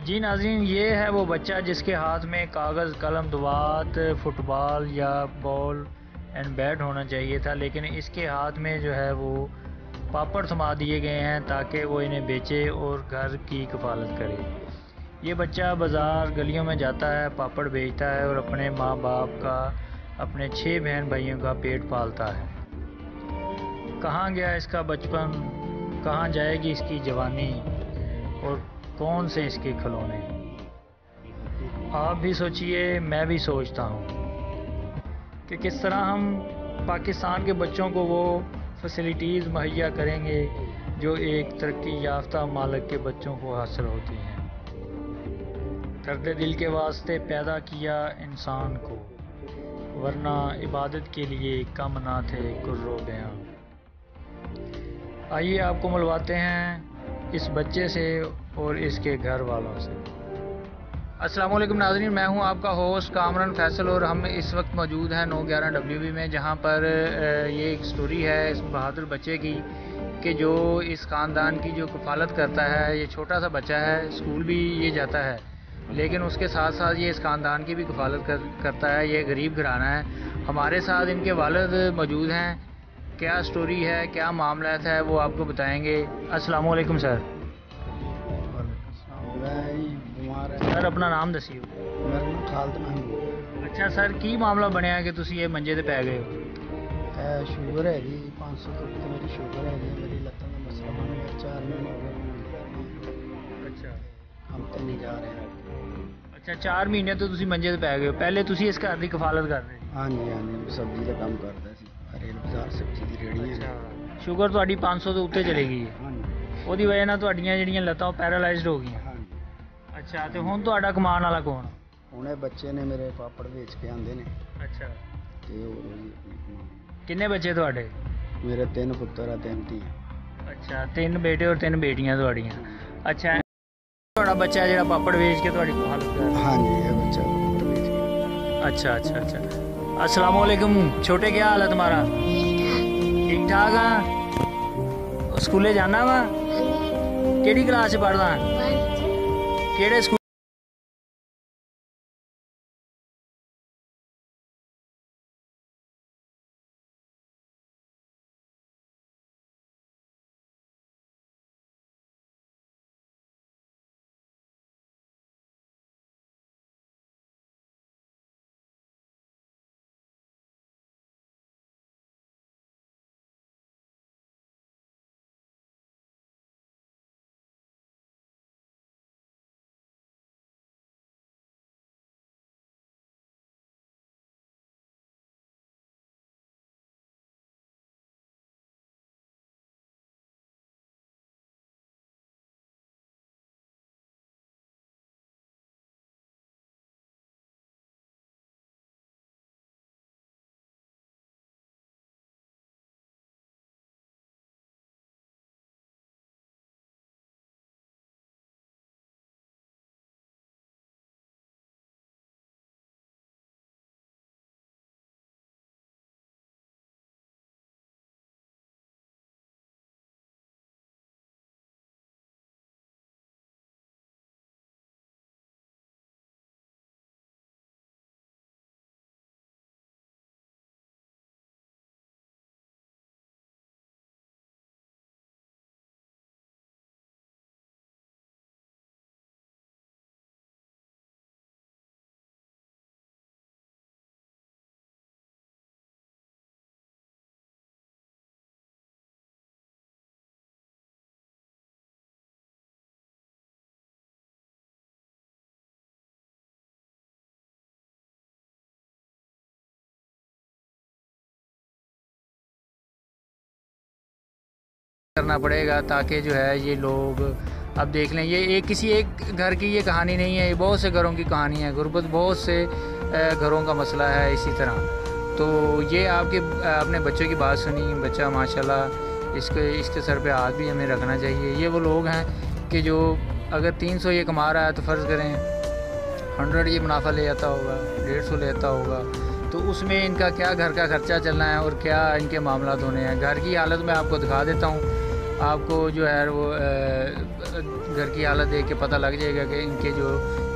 जी नाजीन, ये है वो बच्चा जिसके हाथ में कागज़, कलम, दुआत, फुटबॉल या बॉल एंड बैट होना चाहिए था, लेकिन इसके हाथ में जो है वो पापड़ थमा दिए गए हैं ताकि वो इन्हें बेचे और घर की कफालत करे। ये बच्चा बाज़ार गलियों में जाता है, पापड़ बेचता है और अपने माँ बाप का, अपने छः बहन भाइयों का पेट पालता है। कहाँ गया इसका बचपन? कहाँ जाएगी इसकी जवानी? और कौन से इसके खिलौने? आप भी सोचिए, मैं भी सोचता हूँ कि किस तरह हम पाकिस्तान के बच्चों को वो फैसिलिटीज़ मुहैया करेंगे जो एक तरक्की याफ्ता मालक के बच्चों को हासिल होती हैं। दर्द दिल के वास्ते पैदा किया इंसान को, वरना इबादत के लिए कम ना थे कुर्रो बयां आइए आपको मिलवाते हैं इस बच्चे से और इसके घर वालों से। असलम नाजरीन मैं हूँ आपका होस्ट कामरन फैसल और हम इस वक्त मौजूद हैं नौ ग्यारह डब्ल्यू में जहाँ पर ये एक स्टोरी है इस बहादुर बच्चे की कि जो इस ख़ानदान की जो कफालत करता है ये छोटा सा बच्चा है स्कूल भी ये जाता है लेकिन उसके साथ साथ ये इस ख़ानदान की भी कफालत कर, करता है ये गरीब घराना है। हमारे साथ इनके वालद मौजूद हैं क्या स्टोरी है क्या मामला है वो आपको बताएंगे अस्सलाम वालेकुम सर सर अपना नाम दसियो ਮੇਰਾ ਨਾਮ ਖਾਲਦ ਮਹਿਮੂਦ ਅੱਛਾ ਸਰ ਕੀ ਮਾਮਲਾ ਬਣਿਆ ਕਿ ਤੁਸੀਂ ਇਹ ਮੰਜੇ ਤੇ ਪੈ ਗਏ ਹੋ ਹੈ ਸ਼ੂਗਰ ਹੈਗੀ 500 ਤੋਂ ਉੱਤੇ ਮੇਰੀ ਸ਼ੂਗਰ ਹੈਗੀ ਮੇਰੀ ਲੱਤਾਂ ਦਾ ਮਸਲਾ ਬਣ ਗਿਆ 4 ਮਹੀਨੇ ਹੋ ਗਏ ਅੱਛਾ ਹਮ ਤੇ ਨਹੀਂ ਜਾ ਰਹੇ ਹਾਂ। ਅੱਛਾ 4 ਮਹੀਨੇ ਤੋਂ ਤੁਸੀਂ ਮੰਜੇ ਤੇ ਪੈ ਗਏ ਹੋ ਪਹਿਲੇ ਤੁਸੀਂ ਇਸ ਘਰ ਦੀ ਕਫਾਲਤ ਕਰਦੇ ਸੀ ਹਾਂਜੀ ਹਾਂਜੀ ਸਬਜ਼ੀ ਦਾ ਕੰਮ ਕਰਦਾ ਸ਼ੂਗਰ ਤੁਹਾਡੀ 500 ਤੋਂ ਉੱਤੇ ਚਲੇਗੀ। ਜੀ ਹਾਂਜੀ। ਉਹਦੀ ਵਜ੍ਹਾ ਨਾਲ ਤੁਹਾਡੀਆਂ ਜਿਹੜੀਆਂ ਲੱਤਾਂ ਉਹ ਪੈਰਾਲਾਈਜ਼ਡ ਹੋ ਗਈਆਂ। ਹਾਂਜੀ। ਅੱਛਾ ਤੇ ਹੁਣ ਤੁਹਾਡਾ ਕਮਾਉਣ ਵਾਲਾ ਕੌਣ? ਹੁਣੇ ਬੱਚੇ ਨੇ ਮੇਰੇ ਪਾਪੜ ਵੇਚ ਕੇ ਆਂਦੇ ਨੇ। ਅੱਛਾ। ਤੇ ਉਹ ਕਿੰਨੇ ਬੱਚੇ ਤੁਹਾਡੇ? ਮੇਰੇ ਤਿੰਨ ਪੁੱਤਰ ਆ ਤਿੰਨ ਧੀ ਅੱਛਾ ਤਿੰਨ ਬੇਟੇ ਔਰ ਤਿੰਨ ਬੇਟੀਆਂ ਤੁਹਾਡੀਆਂ। ਅੱਛਾ ਤੁਹਾਡਾ ਬੱਚਾ ਜਿਹੜਾ ਪਾਪੜ ਵੇਚ ਕੇ ਤੁਹਾਡੀ ਹਾਲਤ ਹਾਂਜੀ ਇਹ ਬੱਚਾ ਅੱਛਾ ਅੱਛਾ ਅੱਛਾ। अस्सलाम वालेकुम छोटे क्या हाल है तुम्हारा? ठीक ठाक हाँ? स्कूले जाना वा केड़ी क्लास पढ़दा केड़े स्कूल करना पड़ेगा ताकि जो है ये लोग अब देख लें। ये एक किसी एक घर की ये कहानी नहीं है, ये बहुत से घरों की कहानी है। गुर्बत बहुत से घरों का मसला है इसी तरह। तो ये आपके अपने बच्चों की बात सुनी बच्चा माशाल्लाह, इसके इसके सर पे हाथ भी हमें रखना चाहिए। ये वो लोग हैं कि जो अगर 300 ये कमा रहा है तो फ़र्ज़ करें, हंड्रेड ये मुनाफा ले जाता होगा, डेढ़ सौ ले आता होगा। तो उसमें इनका क्या घर का खर्चा चलना है और क्या इनके मामला होने हैं? घर की हालत में आपको दिखा देता हूँ। आपको जो है वो घर की हालत देख के पता लग जाएगा कि इनके जो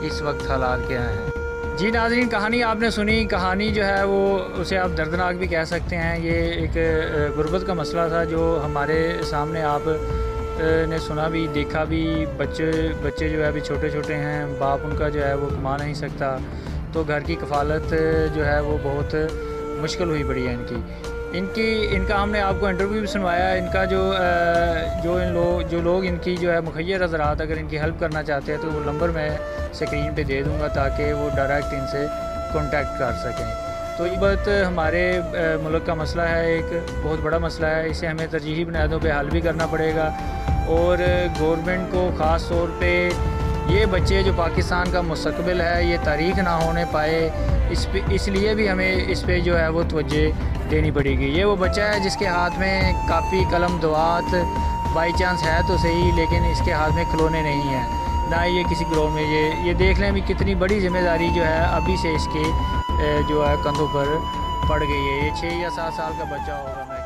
इस वक्त हालात क्या हैं। जी नाजरीन, कहानी आपने सुनी। कहानी जो है वो, उसे आप दर्दनाक भी कह सकते हैं। ये एक गुर्बत का मसला था जो हमारे सामने आप ने सुना भी, देखा भी। बच्चे बच्चे जो है अभी छोटे छोटे हैं। बाप उनका जो है वो कमा नहीं सकता। तो घर की कफालत जो है वो बहुत मुश्किल हुई पड़ी है इनकी। इनकी, इनका हमने आपको इंटरव्यू भी सुनवाया, इनका जो जो इन लोग जो लोग इनकी जो है मुखैर हजरात, अगर इनकी हेल्प करना चाहते हैं तो वो नंबर मैं स्क्रीन पे दे दूँगा ताकि वो डायरेक्ट इनसे कांटेक्ट कर सकें। तो ये बात हमारे मुल्क का मसला है, एक बहुत बड़ा मसला है, इसे हमें तरजीही बुनियादों पर हल भी करना पड़ेगा और गवर्नमेंट को ख़ास तौर पे ये बच्चे जो पाकिस्तान का मुस्तकबिल है, ये तारीख ना होने पाए, इस इसलिए भी हमें इस पर जो है वो तवज्जे देनी पड़ेगी। ये वो बच्चा है जिसके हाथ में कापी कलम, दवात, बाई चांस है तो सही, लेकिन इसके हाथ में खिलौने नहीं हैं। ना ये किसी ग्राउंड में, ये ये देख लें भी कितनी बड़ी ज़िम्मेदारी जो है अभी से इसके जो है कंधों पर पड़ गई है। ये छः या सात साल का बच्चा होगा।